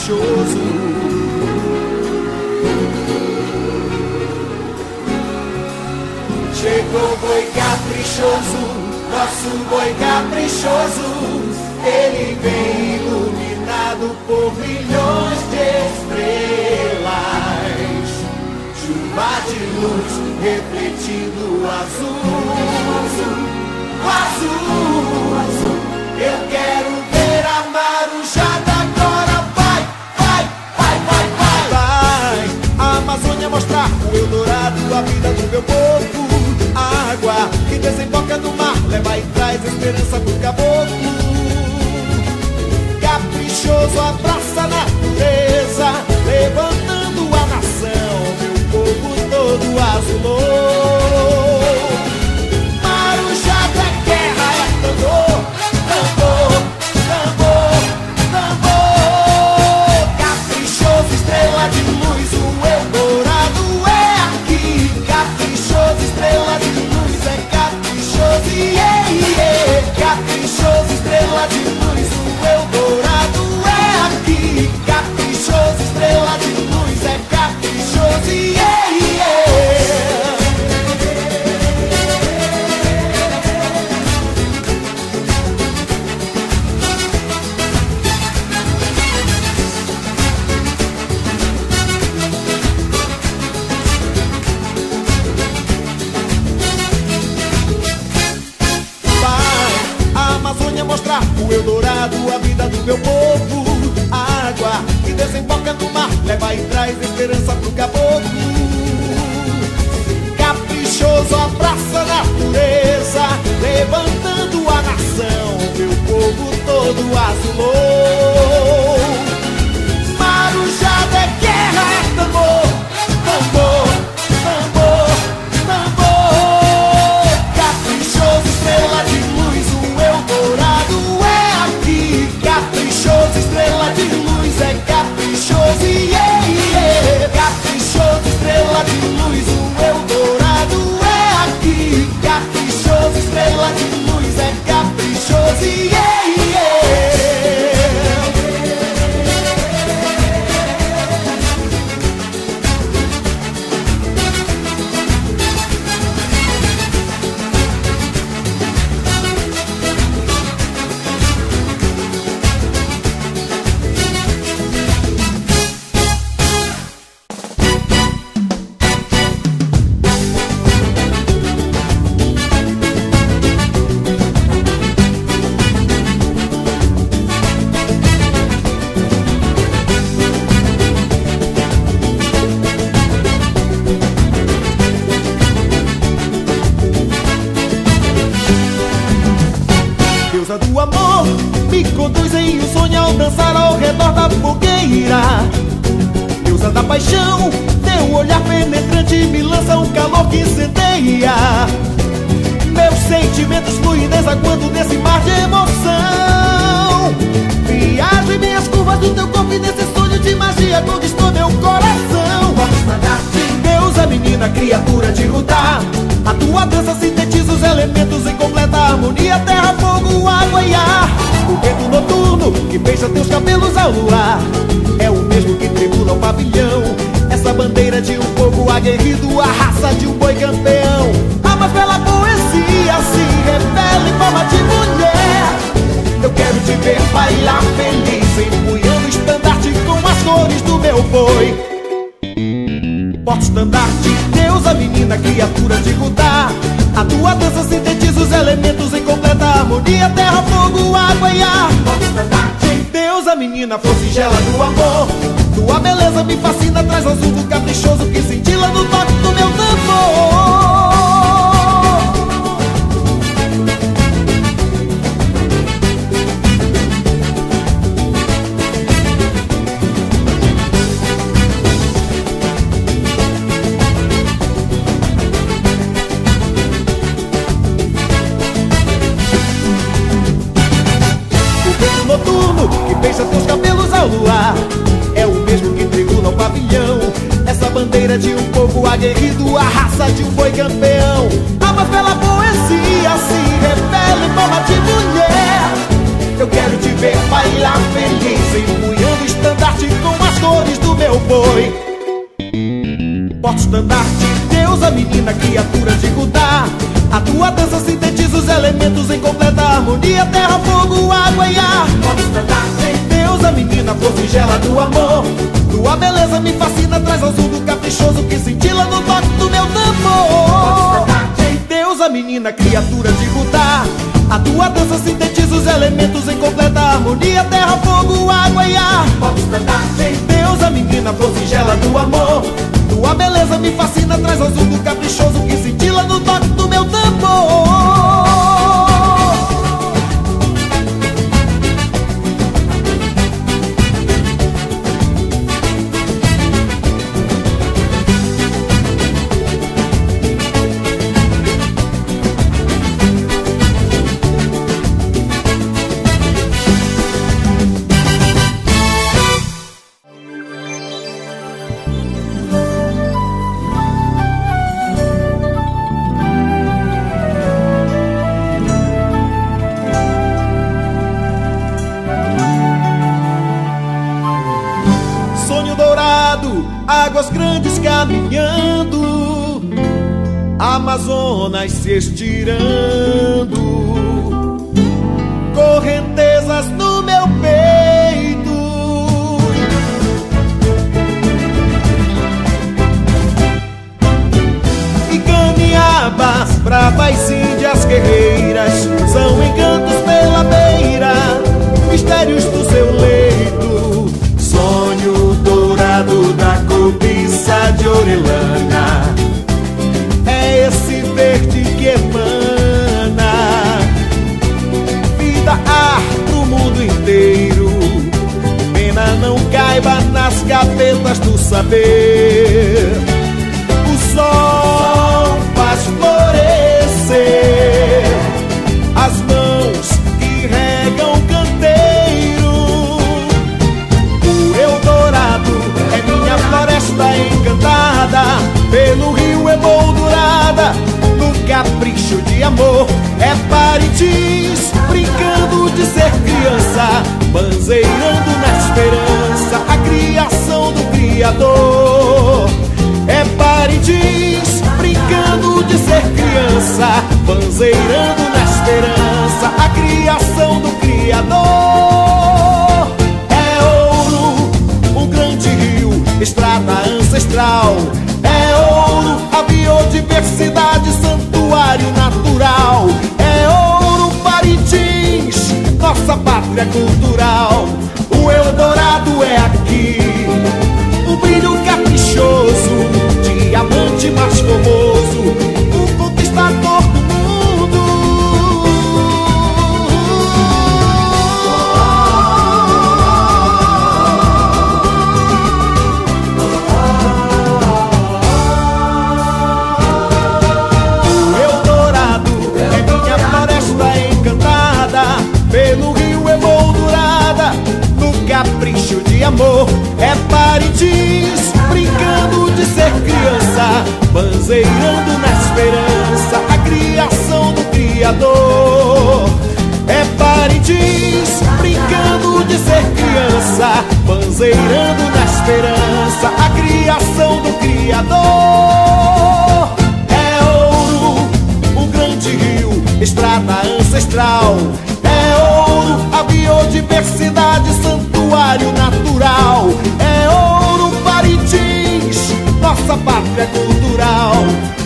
caprichoso. Chegou boi caprichoso, nosso boi caprichoso. Ele vem iluminado por milhões de estrelas. Chuva de luz refletindo o azul, azul, azul. Eu quero. meu corpo. A água que desemboca no mar leva e traz esperança pro caboclo. Caprichoso abraço. traz esperança pro caboclo. Caprichoso abraça a natureza, levantando a nação, meu povo todo azulou. na flor gela do amor. Tua beleza me fascina, traz azul bandeira de um povo aguerrido, a raça de um boi campeão. Ama pela poesia, se revela em forma de mulher. Eu quero te ver bailar feliz, empunhando estandarte com as cores do meu boi. Porto estandarte, a menina, criatura de Gudá. A tua dança sintetiza os elementos em completa harmonia: terra, fogo, água e ar. Porta estandarte, a menina, flor singela do amor. Tua beleza me fascina, traz azul do caprichoso Que cintila no toque do meu tambor. Deusa, menina, criatura de Gudá a tua dança sintetiza os elementos em completa harmonia Terra, fogo, água e ar. Deus, a menina, flor singela do amor Tua beleza me fascina, traz azul do caprichoso Que cintila no toque do meu tambor capricho de amor. É Parintins brincando de ser criança, banzeirando na esperança a criação do Criador. É Parintins brincando de ser criança, banzeirando na esperança a criação do Criador. É ouro, um grande rio, estrada ancestral pátria cultural. O Eldorado é aqui, o brilho caprichoso, diamante mais famoso, amor É Parintins brincando de ser criança Banzeirando na esperança a criação do Criador. É Parintins brincando de ser criança Banzeirando na esperança a criação do Criador. É ouro, o grande rio, estrada ancestral. A biodiversidade, santuário natural. É ouro Parintins, nossa pátria cultural.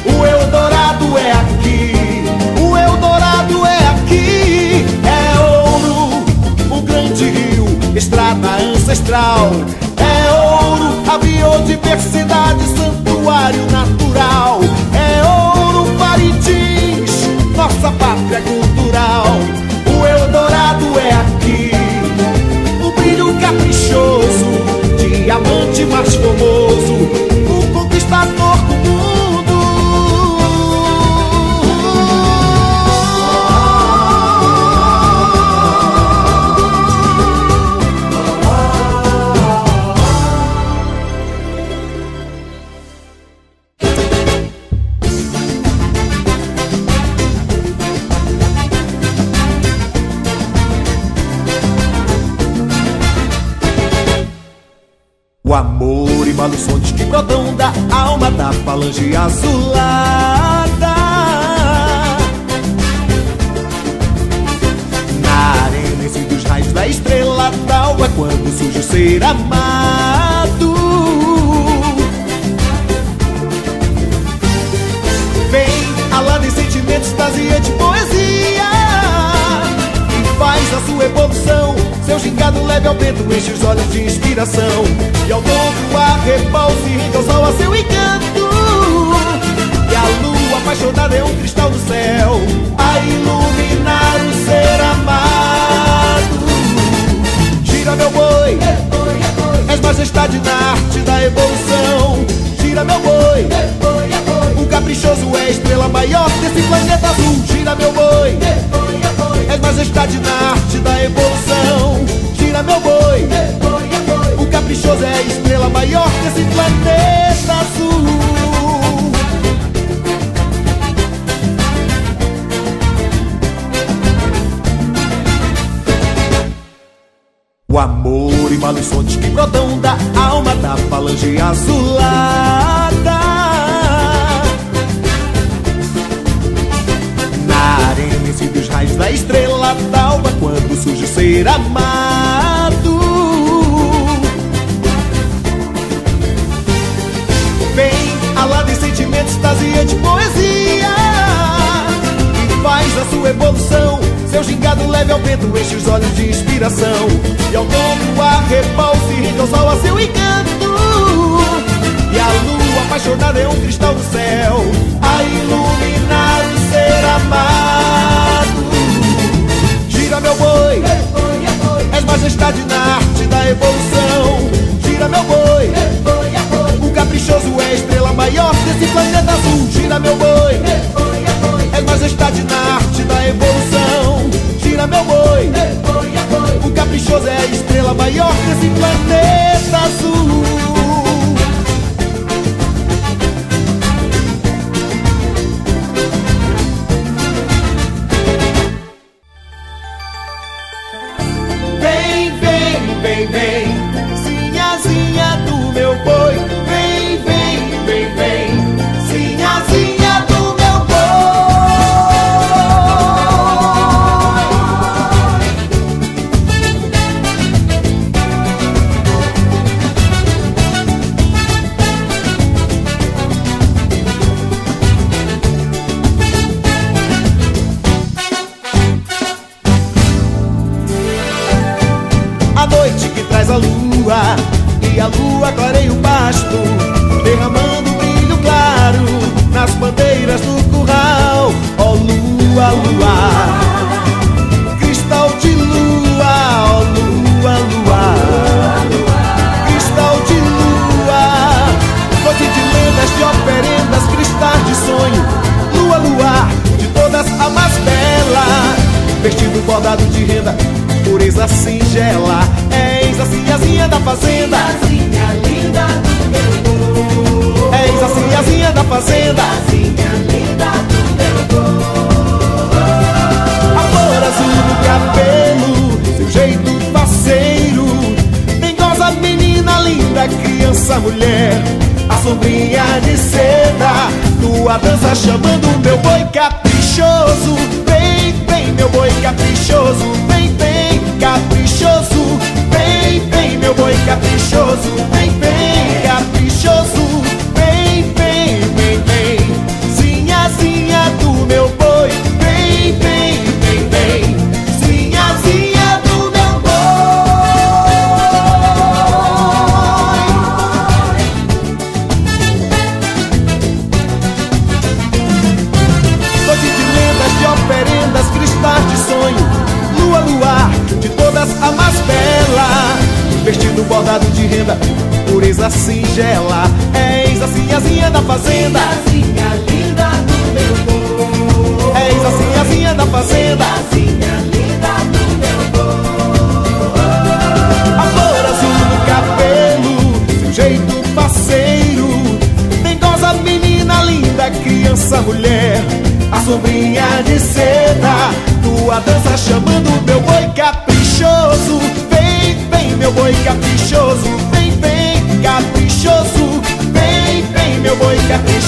O Eldorado é aqui, o Eldorado é aqui. É ouro, o grande rio, estrada ancestral. É ouro, a biodiversidade, santuário natural. É ouro Parintins, nossa pátria Diamante mais falange azulada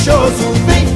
caprichoso Vem,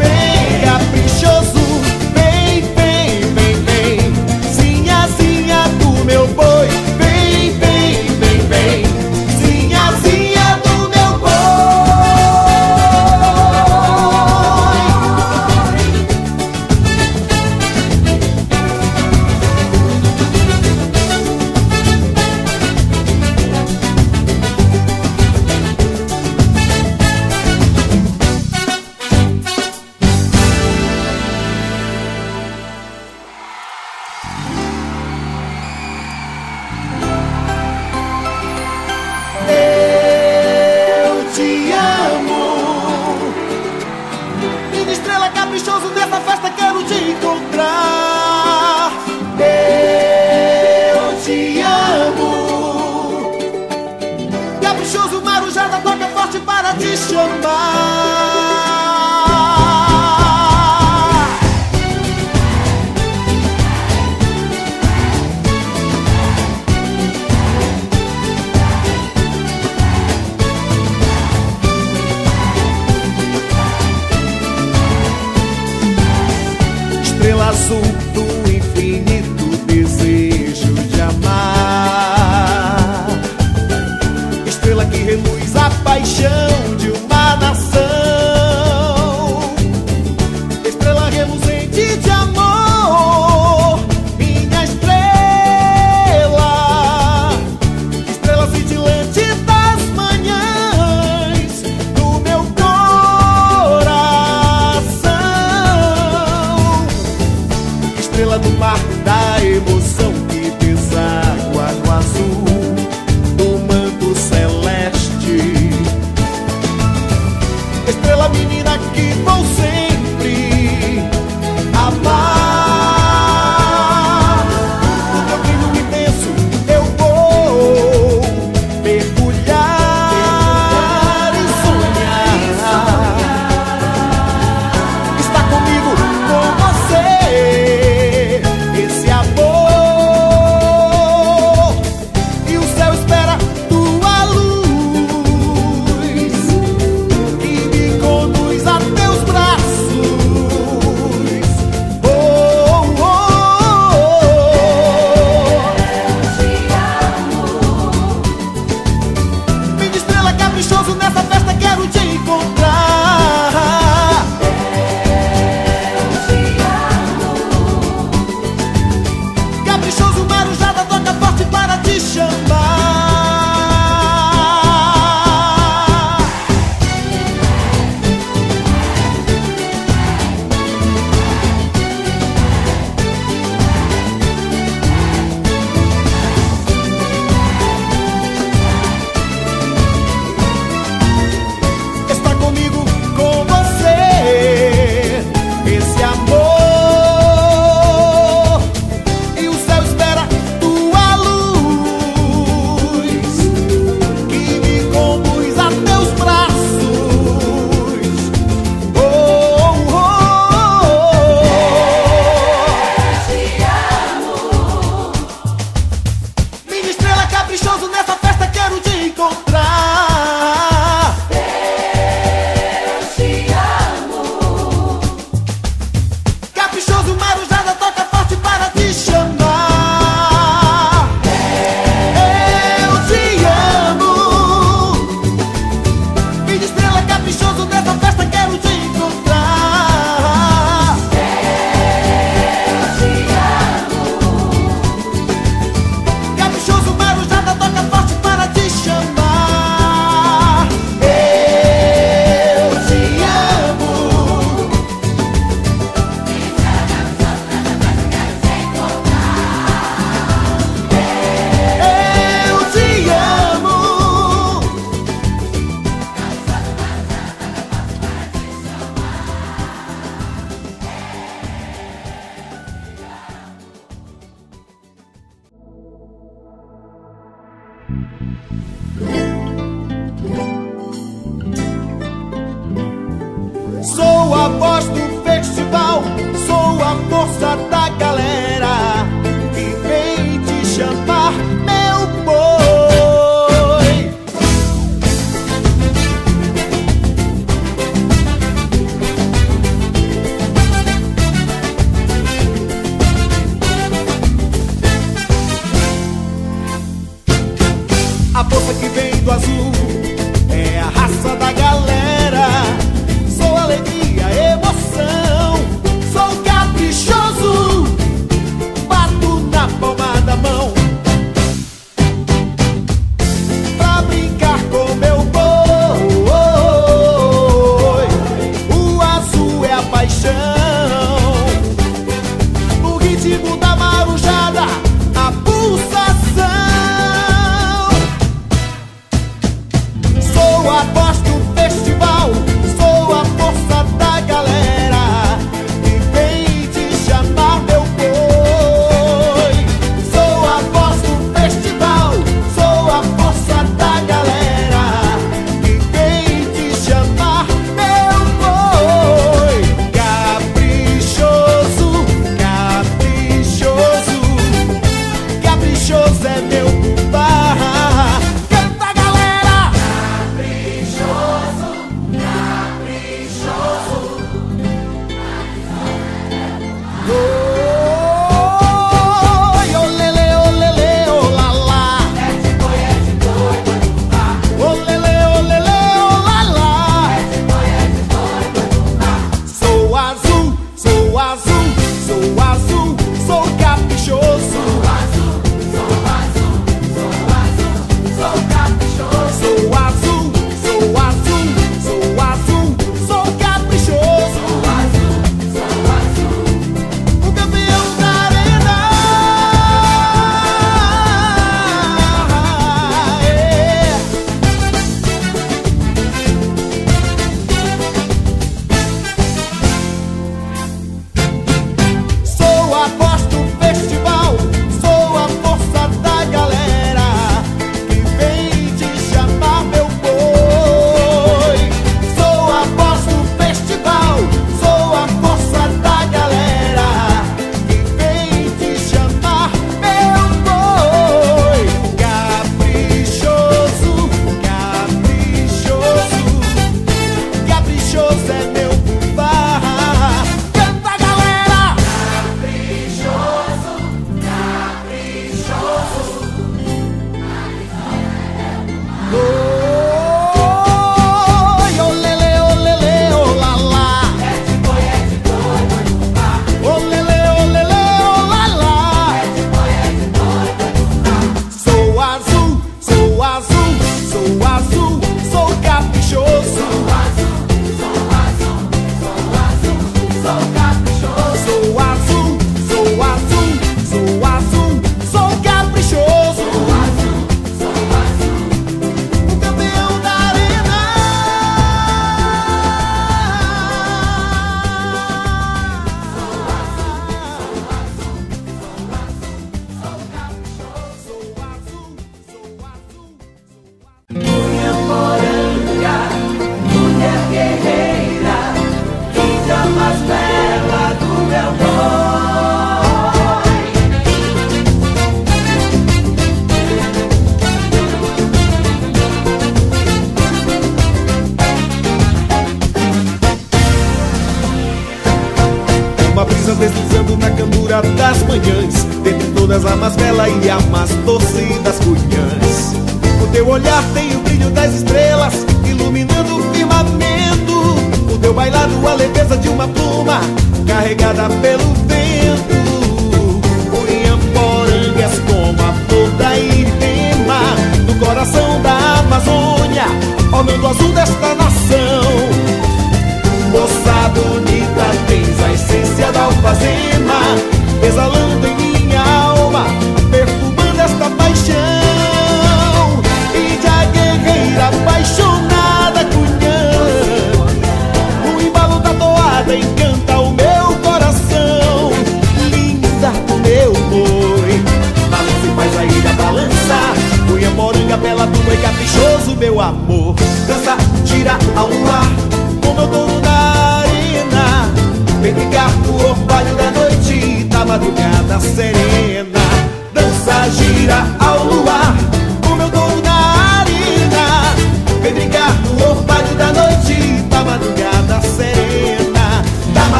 Go.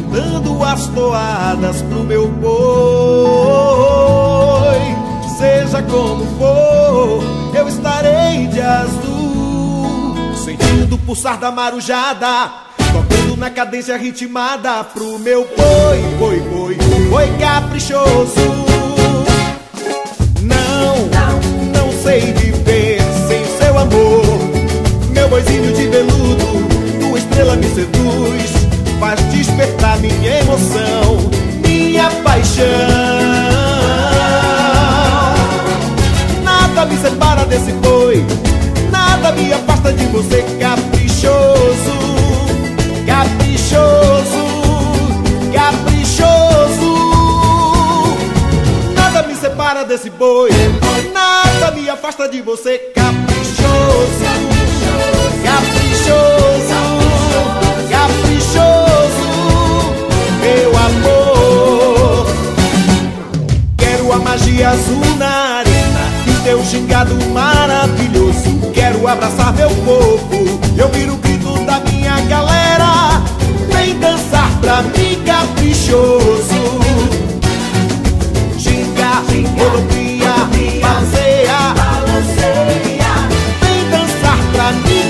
cantando as toadas pro meu boi. Seja como for, eu estarei de azul, sentindo o pulsar da marujada, tocando na cadência ritmada pro meu boi, boi, boi, boi caprichoso. Não, não sei viver sem seu amor, meu boizinho de veludo, tua estrela me seduz faz despertar minha emoção, minha paixão. Nada me separa desse boi, nada me afasta de você, caprichoso, caprichoso, caprichoso. Nada me separa desse boi, nada me afasta de você, caprichoso. tua magia azul na arena E teu gingado maravilhoso. Quero abraçar meu povo Eu viro o grito da minha galera. Vem dançar pra mim caprichoso. Ginga, rodopia, passeia Vem dançar pra mim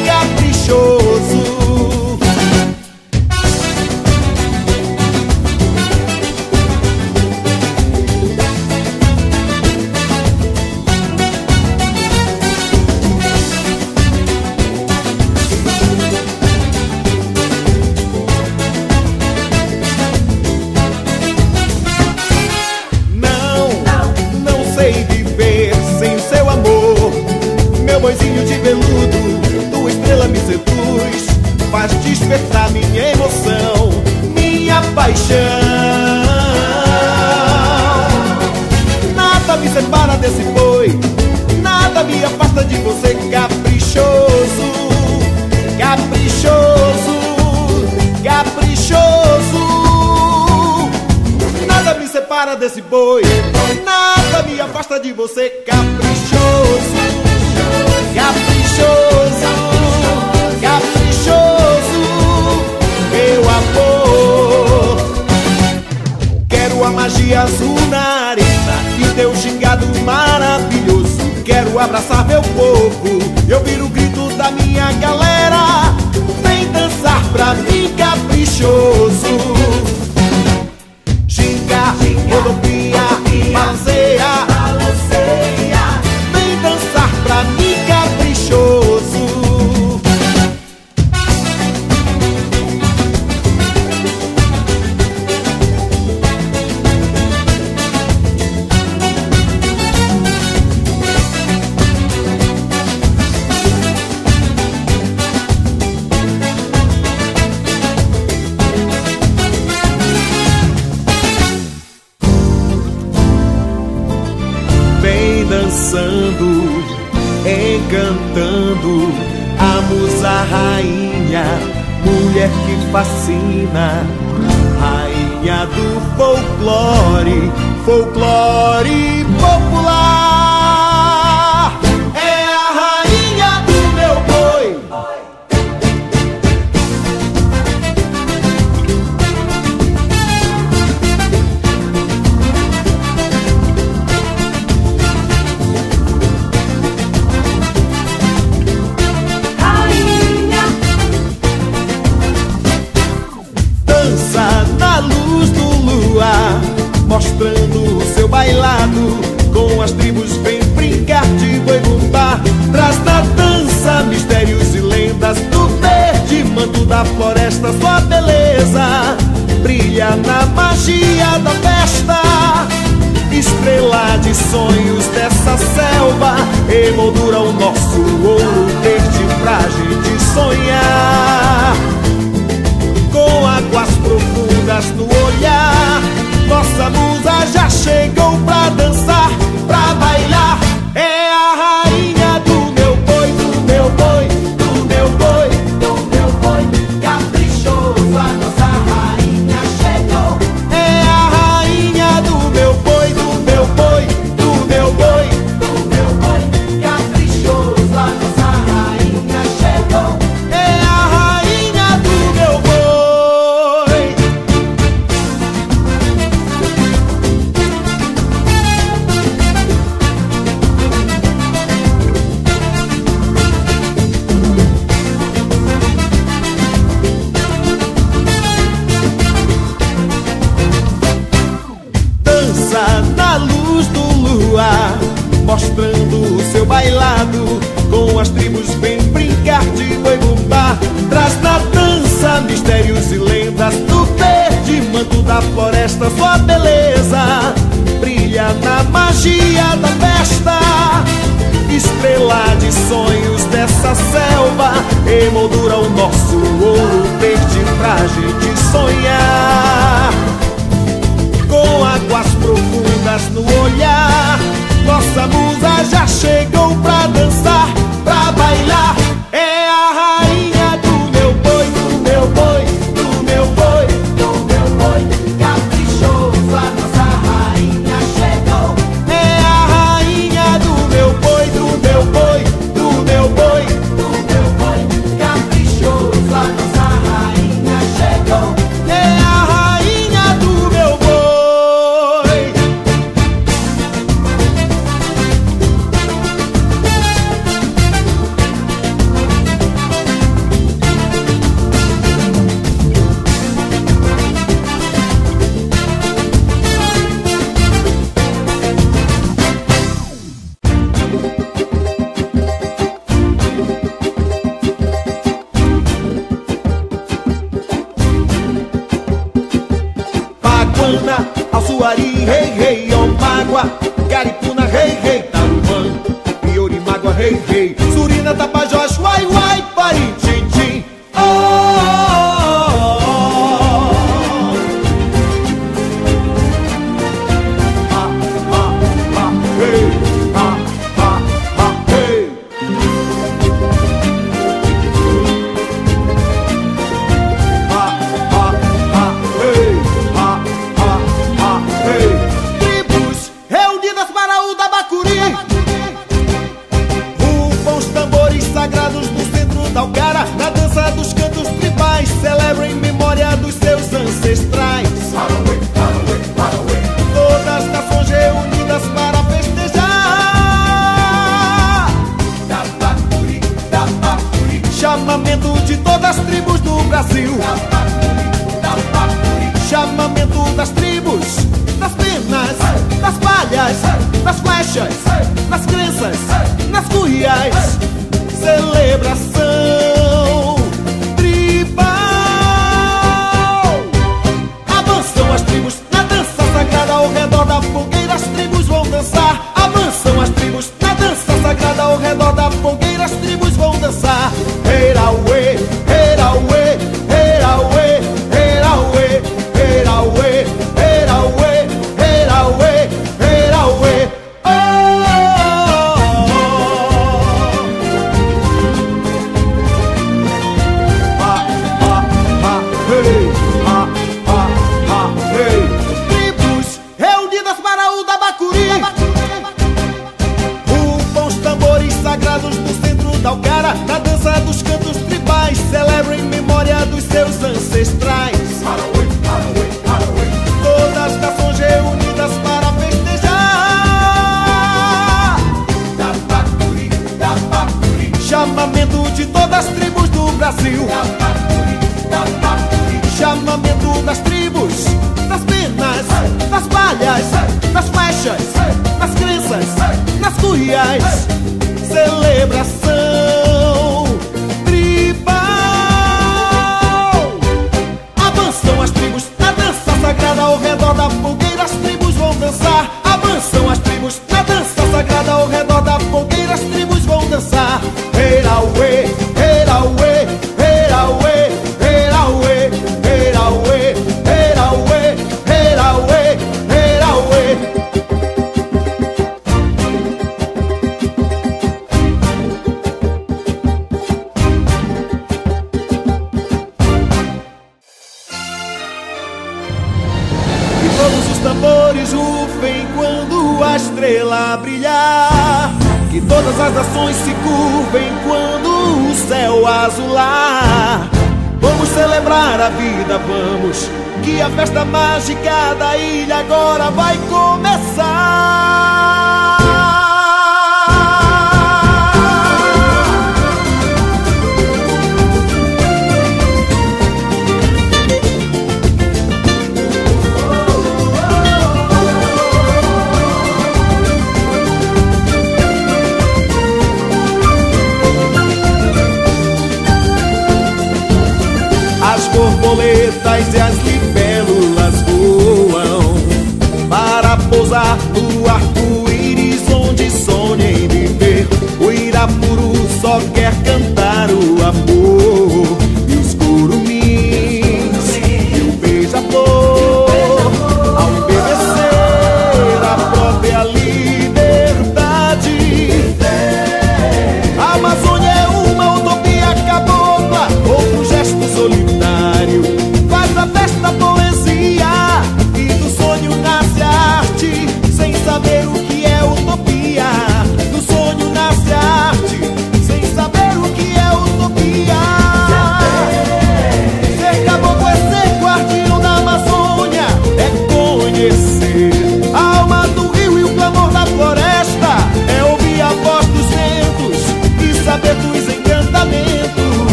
gosta de você caprichoso, caprichoso, caprichoso. Nada me separa desse boi, nada me afasta de você caprichoso.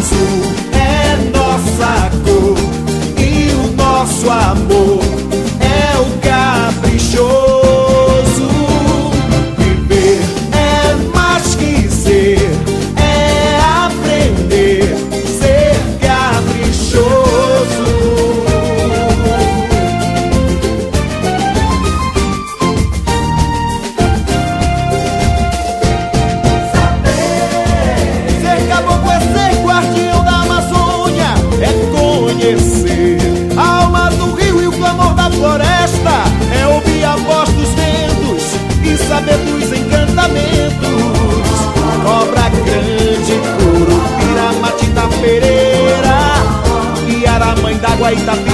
Azul é nossa cor e o nosso amor gaita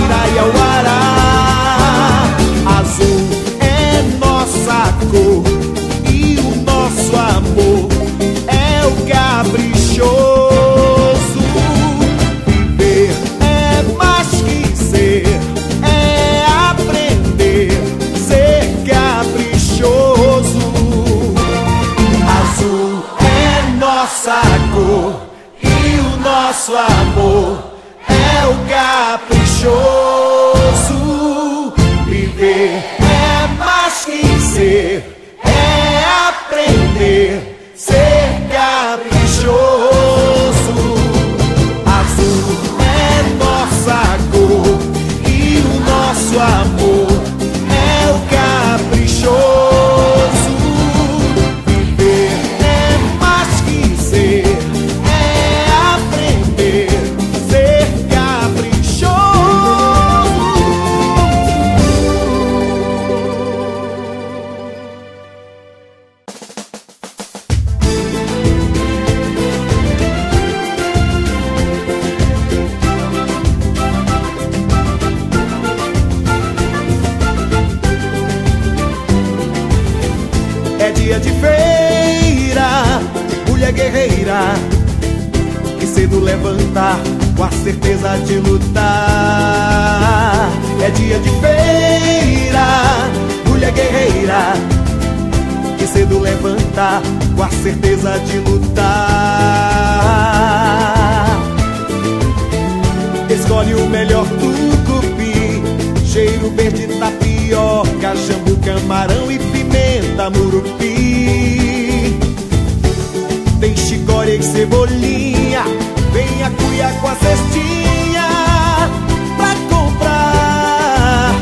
de lutar. Escolhe o melhor tucupi, cheiro verde, tapioca, jambu, camarão e pimenta murupi. Tem chicória e cebolinha, vem a cuia com a cestinha pra comprar.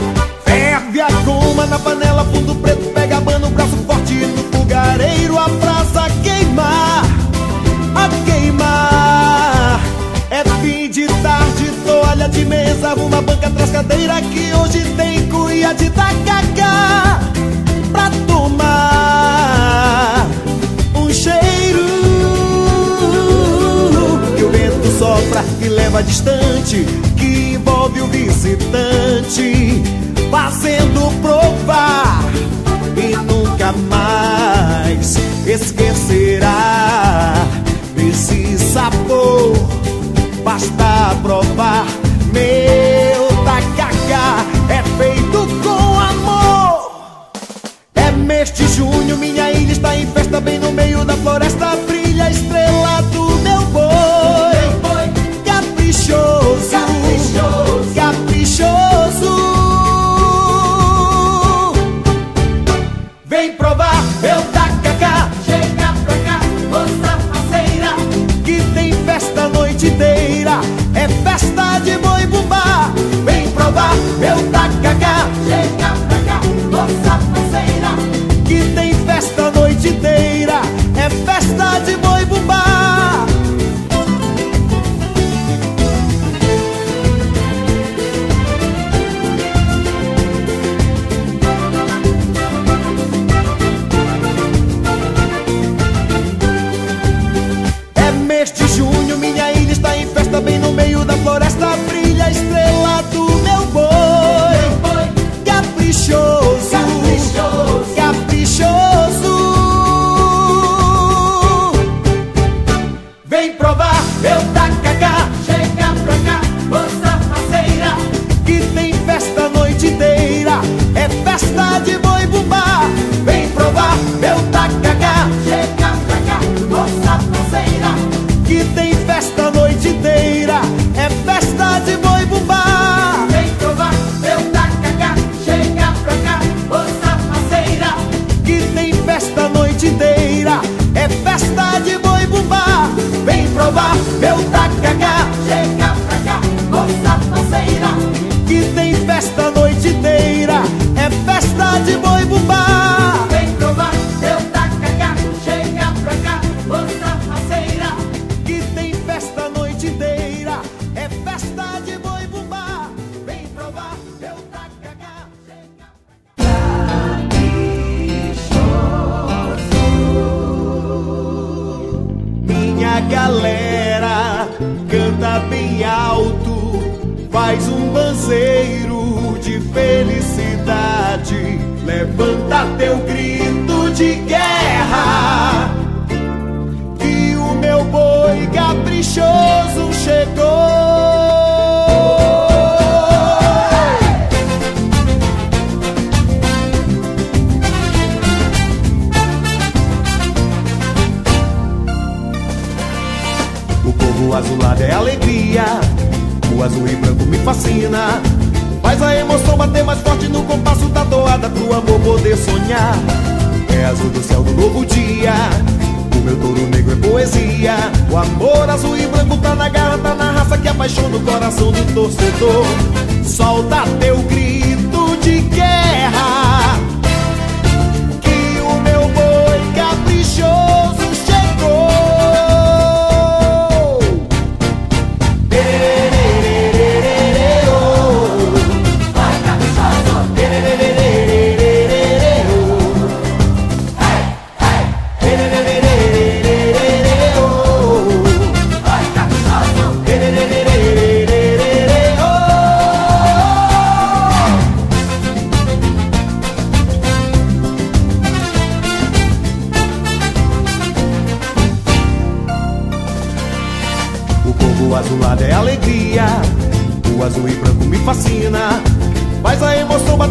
Ferve a goma na panela, fundo preto, pega bano, braço forte no fogareiro, abraça queimar, a queimar. É fim de tarde, toalha de mesa, arruma banca atrás cadeira que hoje tem cuia de tacacá pra tomar um cheiro que o vento sopra e leva distante, que envolve o visitante, fazendo provar e no nunca mais esquecerá desse sabor. Basta provar, meu tacacá é feito com amor. É mês de junho, minha ilha está em festa, bem no meio da floresta, brilha estrela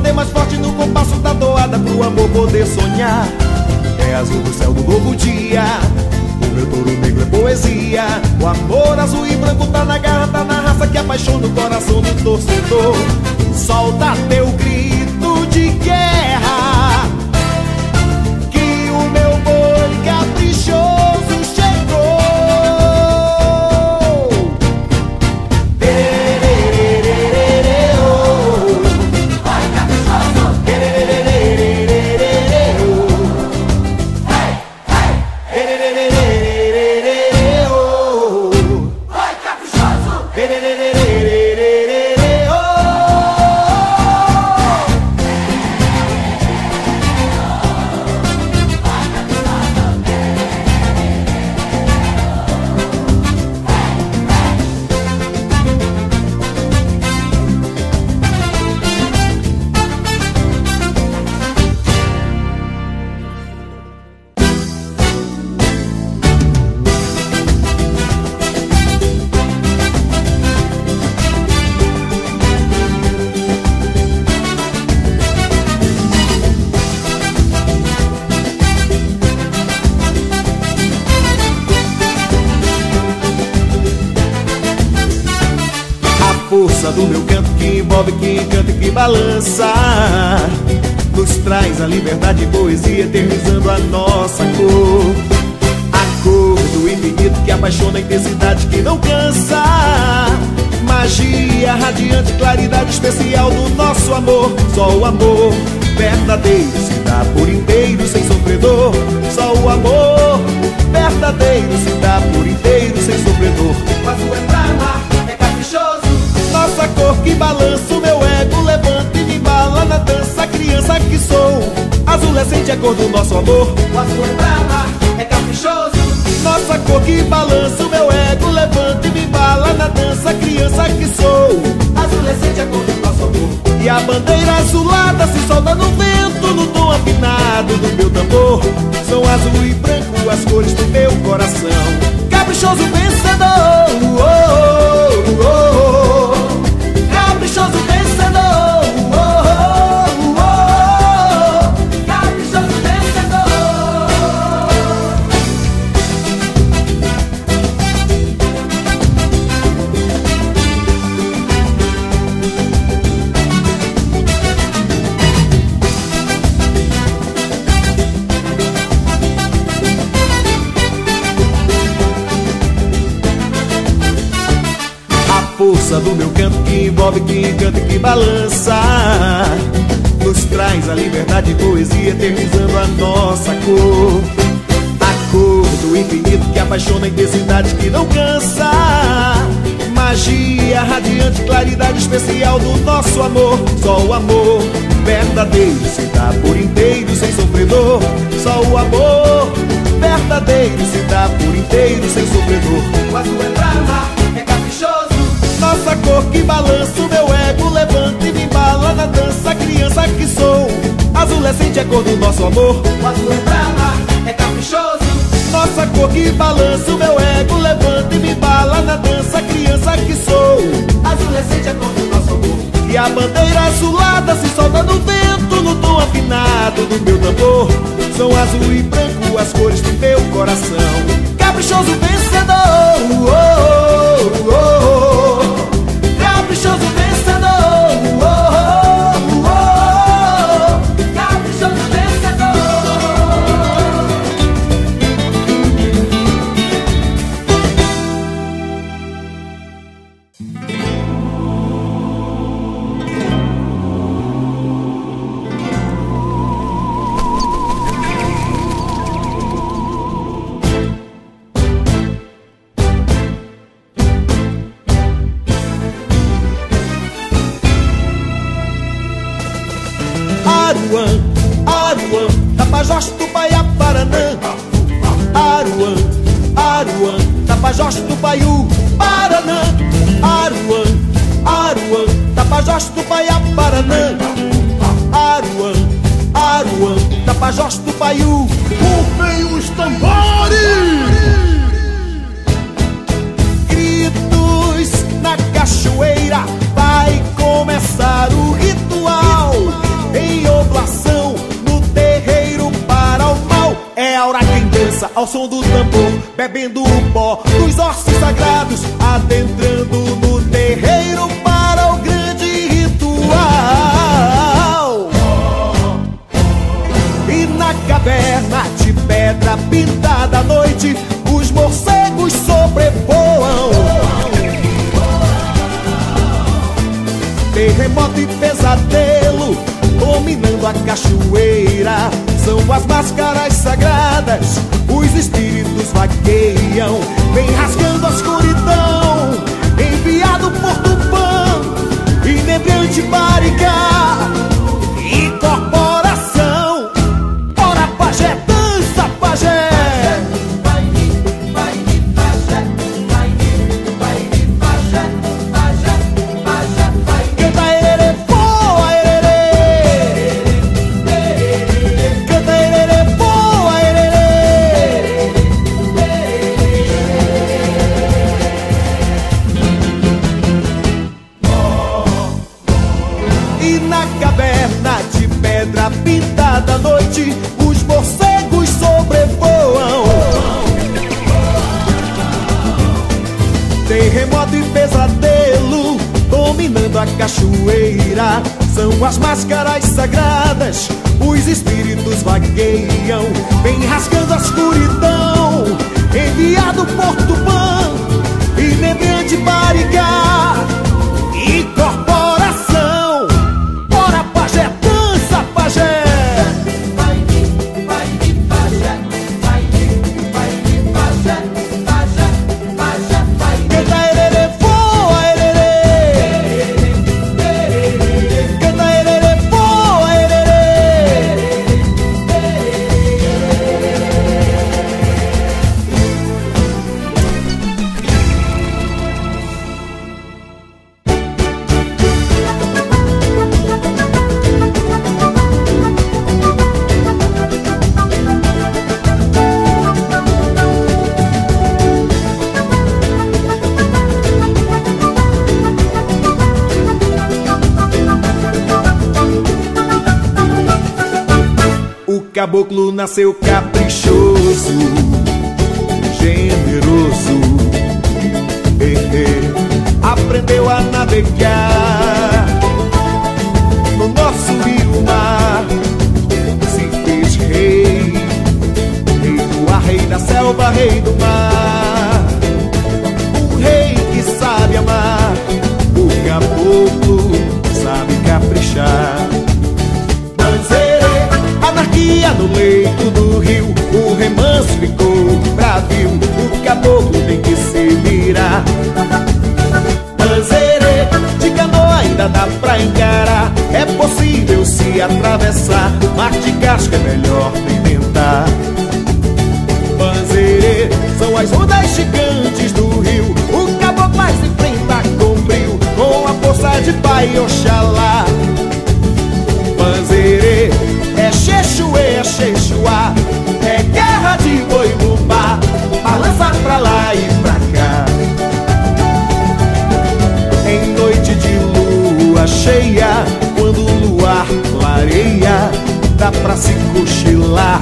bater mais forte no compasso da toada Pro amor poder sonhar. É azul do céu do novo dia. O meu touro negro é poesia. O amor azul e branco tá na garra, tá na raça Que apaixona o coração do torcedor. Solta teu grito de guerra balança Nos traz a liberdade e poesia Eternizando a nossa cor. A cor do infinito que apaixona A intensidade que não cansa. Magia radiante, claridade especial Do nosso amor. Só o amor verdadeiro Se dá por inteiro sem sofredor. Só o amor verdadeiro Se dá por inteiro sem sofredor. Mas o entrar mar é caprichoso. Nossa cor que balança o meu embala na dança Criança que sou, azulescente é cor do nosso amor. O azul é brava, é caprichoso. Nossa cor que balança o meu ego Levanta e me embala na dança Criança que sou, azulescente é cor do nosso amor. E a bandeira azulada se solta no vento No tom afinado do meu tambor. São azul e branco as cores do meu coração. Caprichoso vencedor oh, oh, oh, oh. Do meu canto que envolve, que encanta e que balança. Nos traz a liberdade e poesia eternizando a nossa cor. A cor do infinito que apaixona a intensidade que não cansa. Magia radiante, claridade especial do nosso amor. Só o amor verdadeiro se dá por inteiro sem sofredor. Só o amor verdadeiro se dá por inteiro sem sofredor. É brava nossa cor que balança o meu ego Levanta e me embala na dança Criança que sou. Azulescente é cor do nosso amor. O azul é brava, é caprichoso. Nossa cor que balança o meu ego Levanta e me embala na dança Criança que sou. Azulescente é cor do nosso amor. E a bandeira azulada se solta no vento No tom afinado do meu tambor. São azul e branco as cores do meu coração. Caprichoso vencedor. Oh, oh, oh, caprichoso ao som do tambor, bebendo o pó dos ossos sagrados, adentrando no terreiro para o grande ritual. E na caverna de pedra pintada à noite, os morcegos sobrevoam. Terremoto e pesadelo dominando a cachoeira. São as máscaras sagradas, os espíritos vagueiam, vem rasgando a escuridão. Enviado por Tupã, inebriante baricá máscaras sagradas, os espíritos vagueiam, vem rasgando a escuridão. Caboclo nasceu caprichoso, generoso. Aprendeu a navegar no nosso rio mar. Se fez rei, rei do ar, rei da selva, rei do mar. Um rei que sabe amar, o caboclo sabe caprichar. No leito do rio O remanso ficou bravio O caboclo tem que se virar. Danzerê, de canoa ainda dá pra encarar É possível se atravessar Mar de casca é melhor nem tentar Banzerê, são as ondas gigantes do rio O caboclo mais enfrenta com brio Com a força de pai Oxalá. Panzerê, cheia Quando o luar clareia Dá pra se cochilar.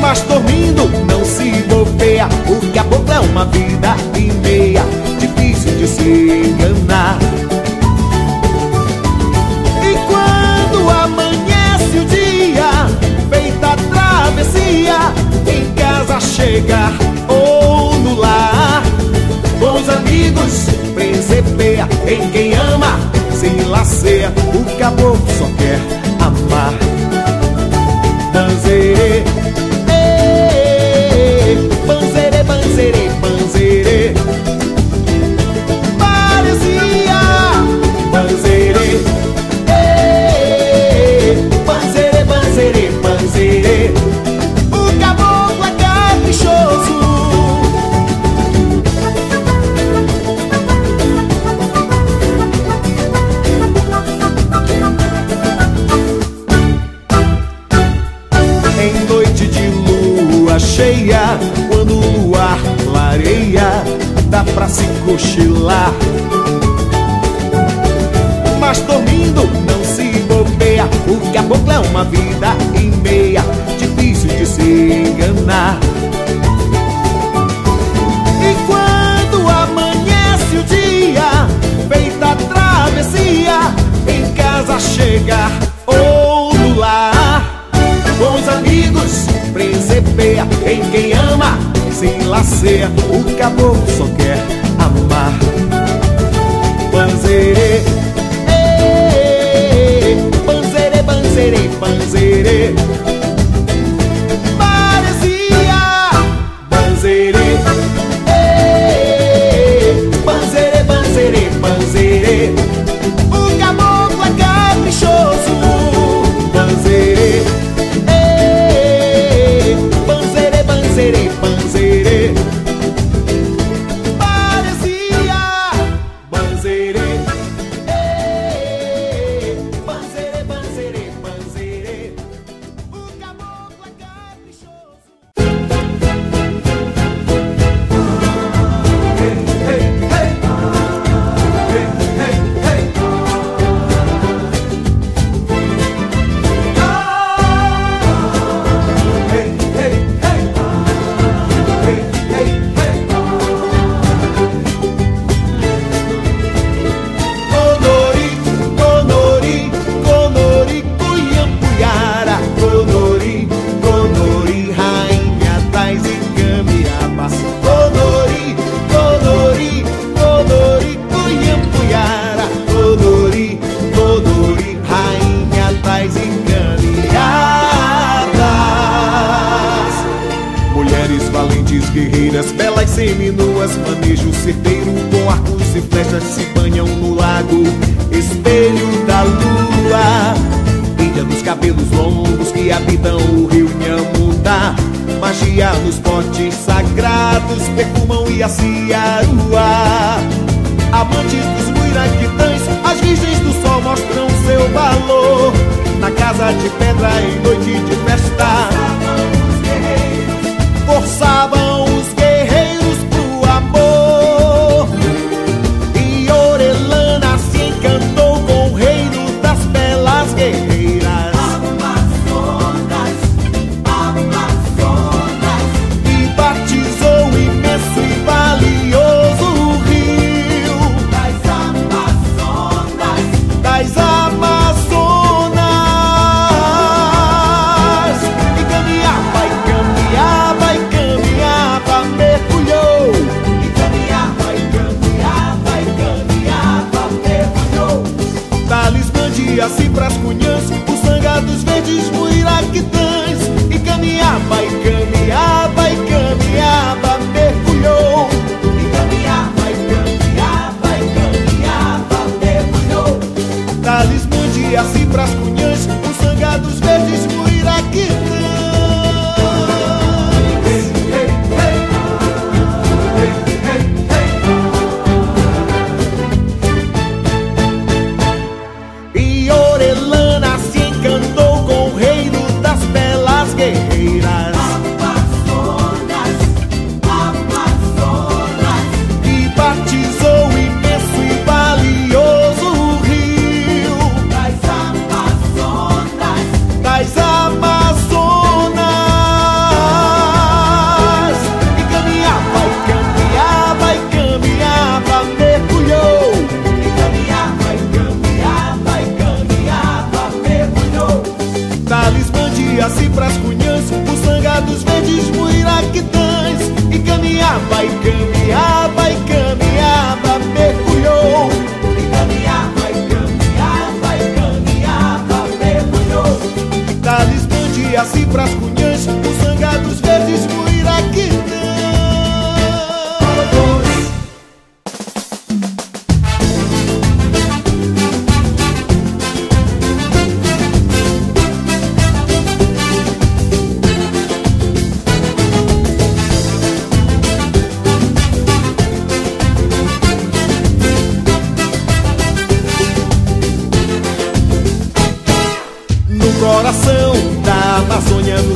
Mas dormindo não se bobeia O caboclo é uma vida e meia Difícil de se enganar. E quando amanhece o dia Feita a travessia Em casa chegar ou no lar os amigos presepeia Em quem ama se laceia O caboclo só quer amar pra se cochilar. Mas dormindo não se bobeia, o caboclo é uma vida e meia, difícil de se enganar. E quando amanhece o dia, feita a travessia, em casa chegar ou no lar, com os amigos presepeia, em quem ama se laceia, o caboclo só quer amar. Panzerê, ê, panzerê, panzerê, valor. Na casa de pedra em noite de festa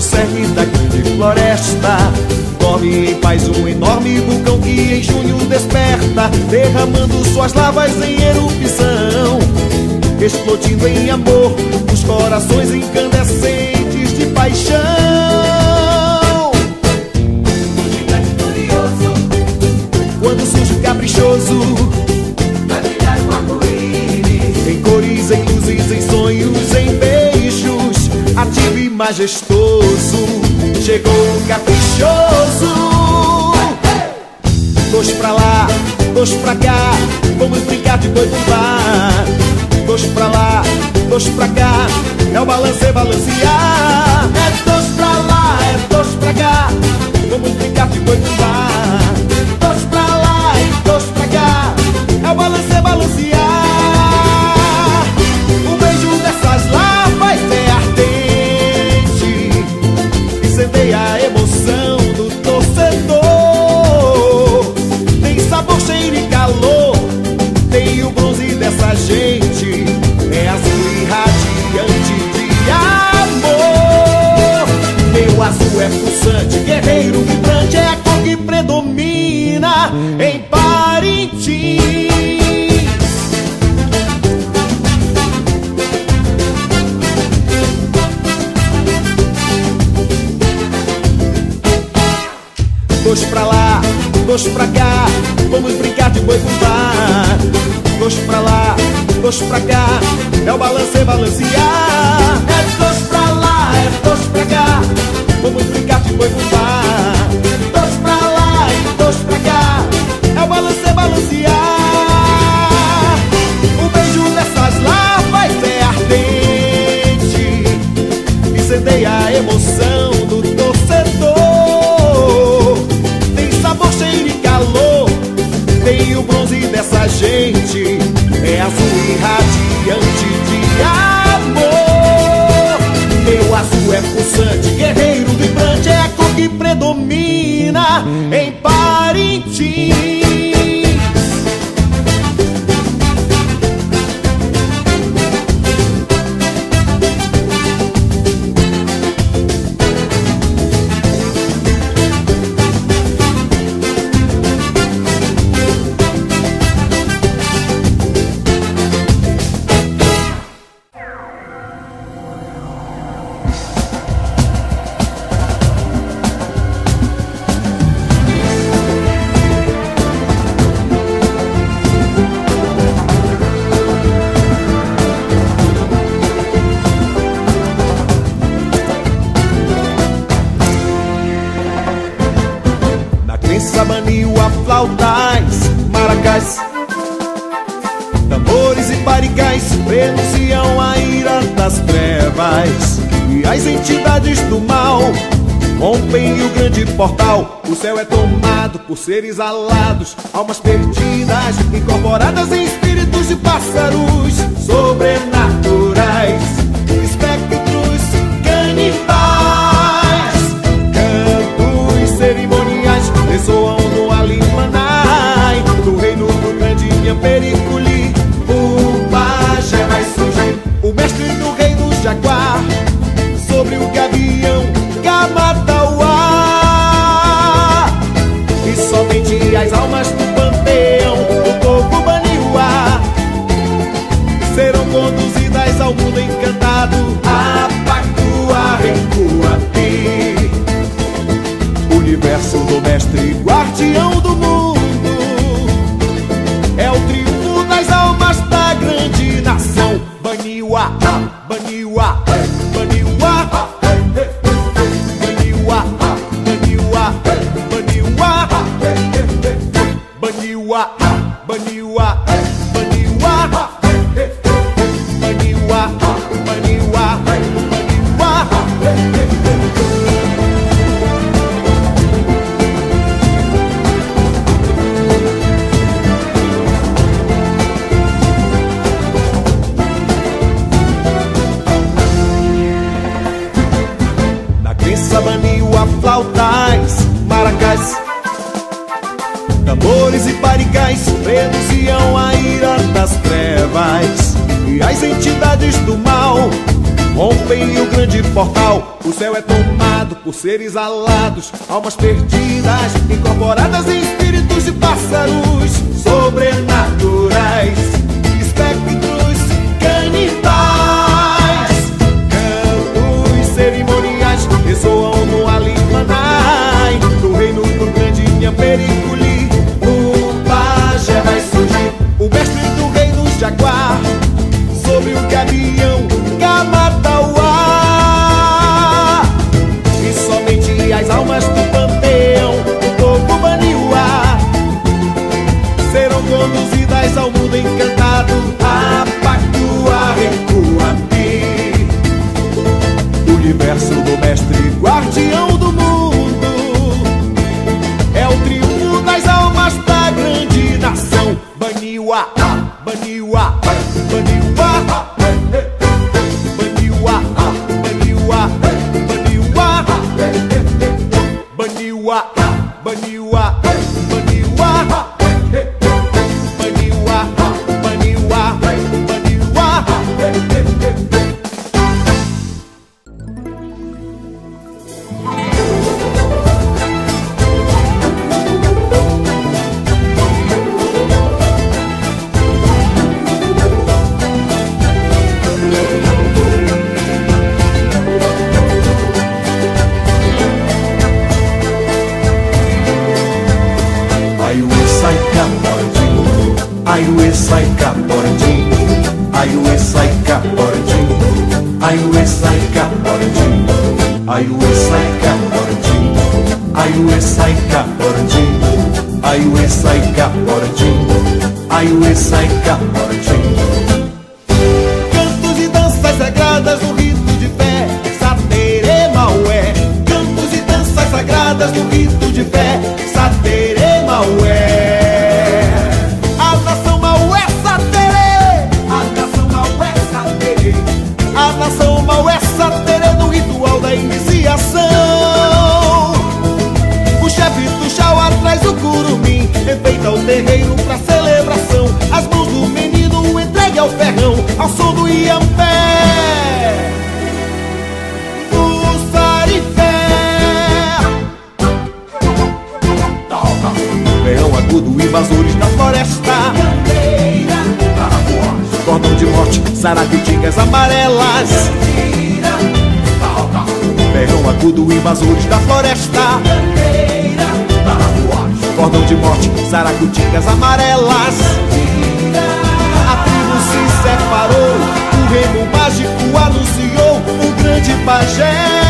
No cerne da grande floresta. Dorme em paz um enorme vulcão que em junho desperta Derramando suas lavas em erupção. Explodindo em amor os corações incandescentes de paixão. Quando surge o caprichoso majestoso Chegou caprichoso. Dois pra lá, dois pra cá Vamos brincar de boi pular Dois pra lá, dois pra cá É o balance, balancear. É dois pra lá, é dois pra cá Vamos brincar de boi pular em Parintins Dois pra lá, dois pra cá, vamos brincar de boi bumbá. Dois pra lá, dois pra cá, é o balance balancear. É dois pra lá, é dois pra cá, vamos brincar de boi bumbá. Dessa gente. É azul e radiante de amor. Meu azul é pulsante, guerreiro vibrante. É cor que predomina em Parintins. Seres alados. Almas perdidas, banil a flautas, maracás. Tambores e parigais reduziam a ira das trevas. E as entidades do mal rompem o grande portal. O céu é tomado por seres alados Almas perdidas, incorporadas em espíritos de pássaros Sobrenaturais, espectros canibais. Ressoam no Alimanai, no reino do grande Nhampericuli. O pajé vai surgir, o mestre do reino jaguar, sobre o gavião Gamatauá. E somente as almas do panteão, do povo Baniuá, serão conduzidas ao mundo encantado. A Pactua Recuapi, universo do mestre a nação Maué Satere no ritual da iniciação. O chefe do chau atrás do curumim Enfeita o terreiro pra celebração. As mãos do menino entregue ao ferrão Ao som do iambé Do sarifé Ferrão agudo, invasores da floresta Cordão de morte, sarapitingas amarelas. Ferrão agudo, invasores da floresta. Cordão de morte, saracutingas amarelas. A tribo se separou O remo mágico anunciou O grande pajé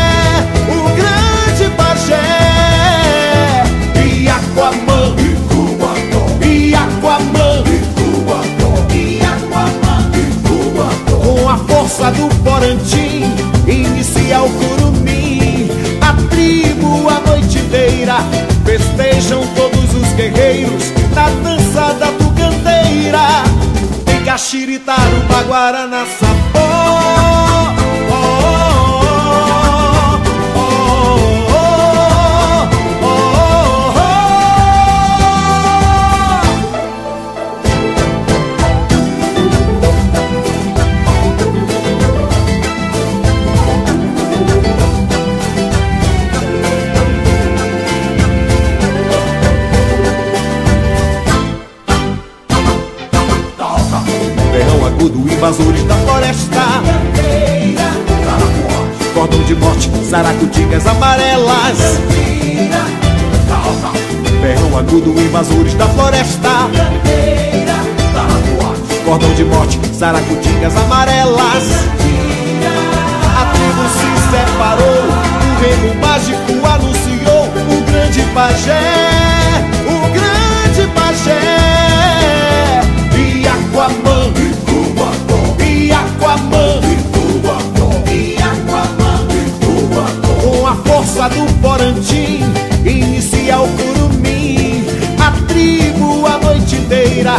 do Porantim Inicia o curumim. A tribo a noite inteira Festejam todos os guerreiros Na dança da tucanteira Tem Caxiritaru, Baguarana, Sapó de morte, saracutingas amarelas. Ferrão agudo, invasores da floresta. Cordão de morte, saracutingas amarelas. A tribo se separou O remo mágico anunciou O grande pajé O grande pajé a força do Porantim Inicia o curumim. A tribo a noite inteira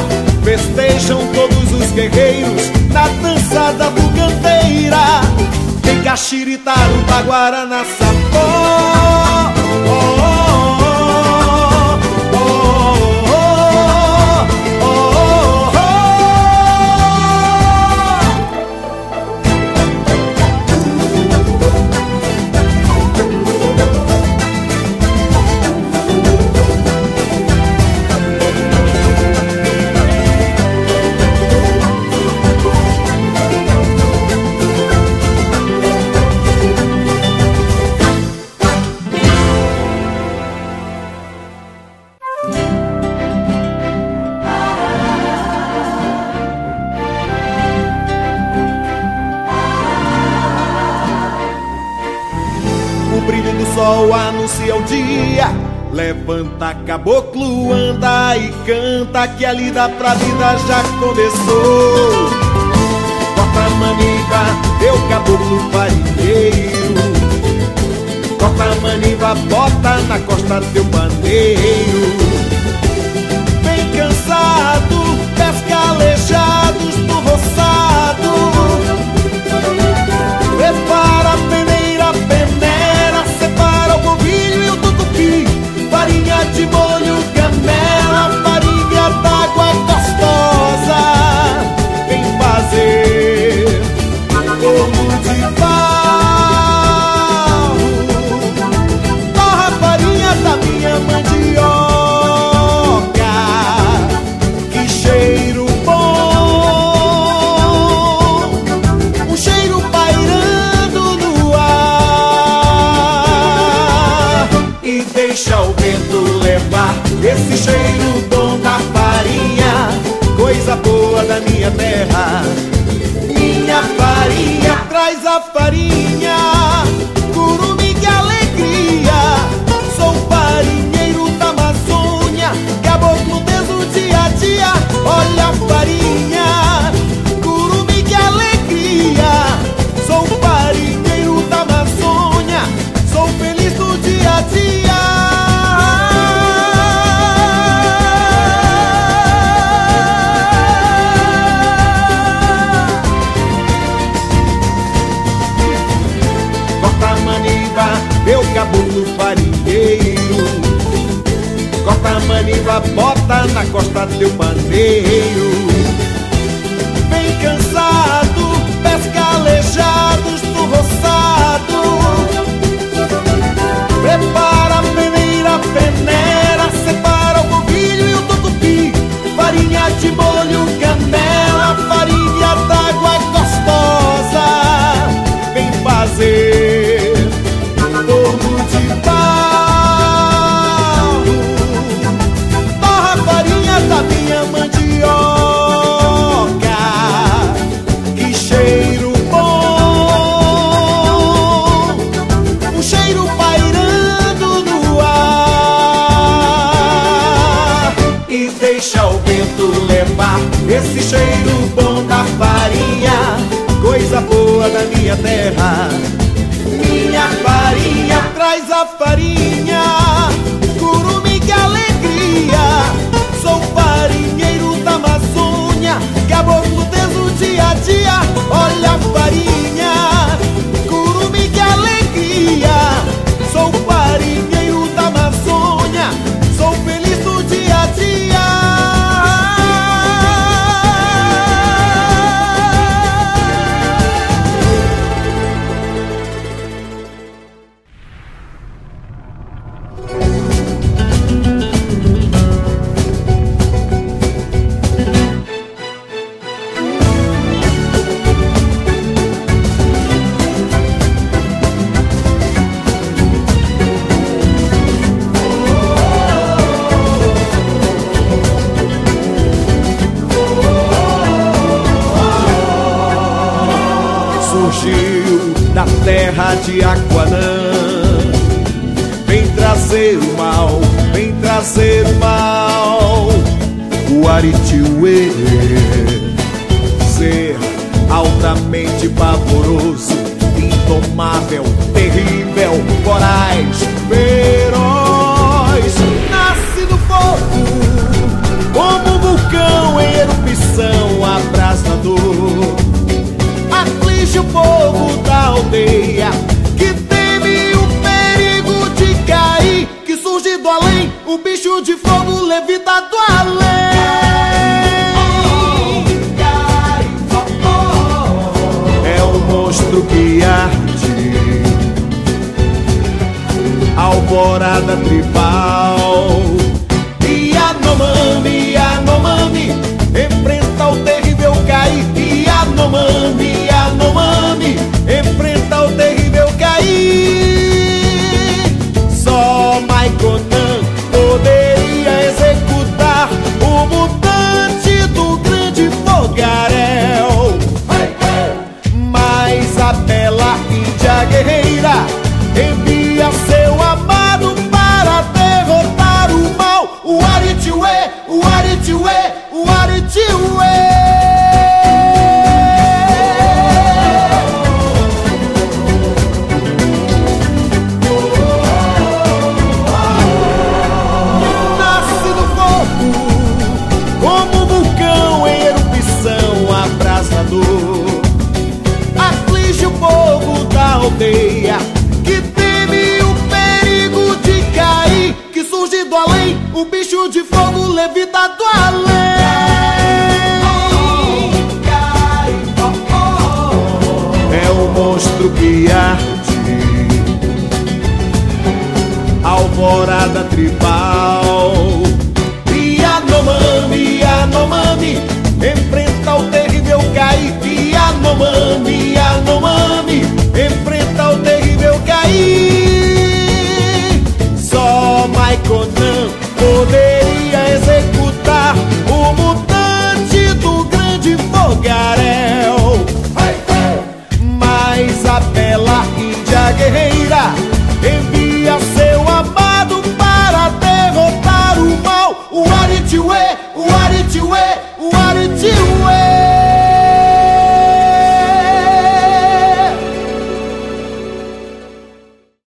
Festejam todos os guerreiros Na dança da buganteira Tem Caxiritaru, Baguarana, Sapó dia. Levanta, caboclo, anda e canta que a lida pra vida já começou. Bota maniva, teu caboclo farinheiro. a maniva, bota na costa teu bandeiro. minha terra. Minha farinha, traz a farinha. tua bota na costa do teu maneiro. Vem cansado, pés calejados do você. minha terra. Minha farinha traz a farinha, curumi que alegria. Sou farinheiro da Amazônia, caboclo desde o dia a dia. Maritiuê. Ser altamente pavoroso, indomável, terrível, voraz